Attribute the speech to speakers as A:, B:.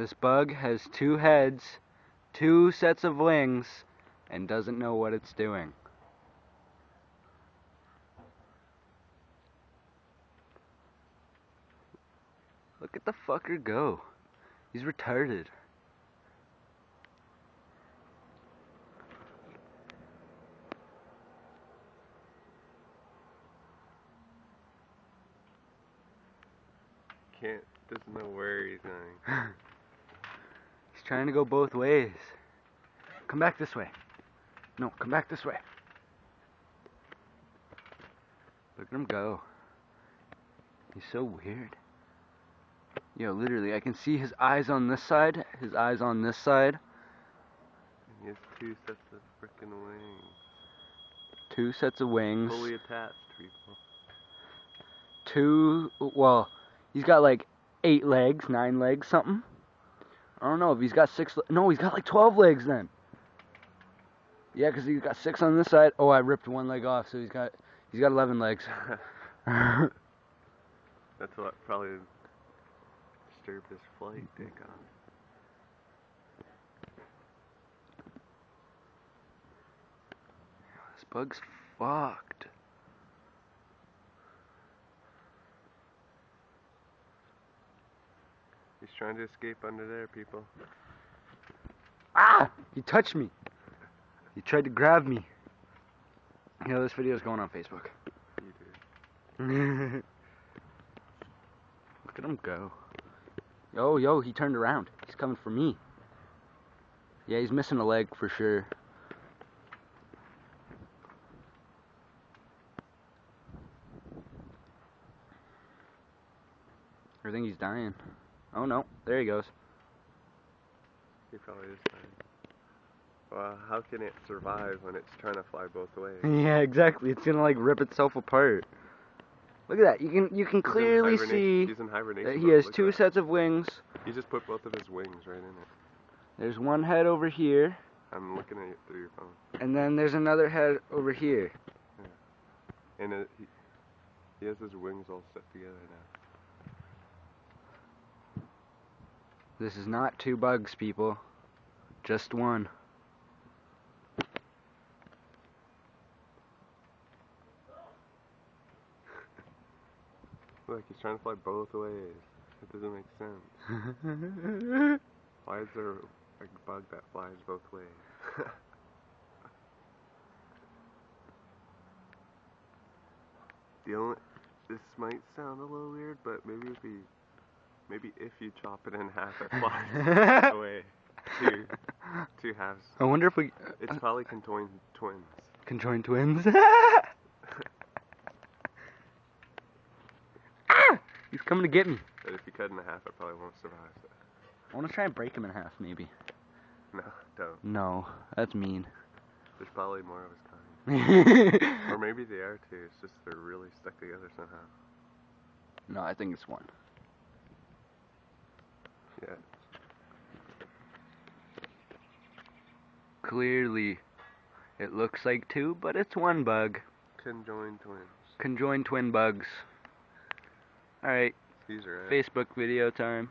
A: This bug has two heads, two sets of wings, and doesn't know what it's doing. Look at the fucker go. He's retarded.
B: Can't, doesn't know where he's going.
A: Trying to go both ways. Come back this way. No, come back this way. Look at him go. He's so weird. Yo, literally, I can see his eyes on this side, his eyes on this side.
B: He has two sets of freaking wings.
A: Two sets of wings.
B: Fully attached, people.
A: Two, well, he's got like eight legs, nine legs, something. I don't know if he's got six. No, he's got like 12 legs then. Yeah, because he's got six on this side. Oh, I ripped one leg off, so he's got he's got 11 legs.
B: That's what probably disturbed his flight takeoff.
A: this bug's fucked.
B: He's trying to escape under there, people.
A: Ah! He touched me. He tried to grab me. You know, this video is going on Facebook. Look at him go. Yo, yo, he turned around. He's coming for me. Yeah, he's missing a leg for sure. I think he's dying. Oh no, there he goes.
B: He probably is dying. Well, how can it survive when it's trying to fly both ways?
A: yeah, exactly. It's gonna like rip itself apart. Look at that. You can you can clearly see
B: He's in hibernation.
A: that he has two sets of wings.
B: He just put both of his wings right in it.
A: There's one head over here,
B: I'm looking at it through your phone.
A: and then there's another head over here. Yeah.
B: And it, he, he has his wings all set together now.
A: This is not two bugs, people. Just one.
B: Look, he's trying to fly both ways. It doesn't make sense. Why is there a bug that flies both ways? the only, this might sound a little weird, but maybe if you, maybe if you chop it in half, it flies away. Two, two halves.
A: I wonder if we
B: It's probably conjoined twins.
A: can join twins. ah! He's coming to get me.
B: But if you cut it in half, I probably won't survive.
A: I want to try and break him in half, maybe.
B: No, don't.
A: No, that's mean.
B: There's probably more of his kind. Or maybe they are too. It's just they're really stuck together somehow.
A: No, I think it's one.
B: Yeah.
A: Clearly, it looks like two, but it's one bug.
B: Conjoined twins.
A: Conjoined twin bugs. Alright,
B: These are it.
A: Facebook video time.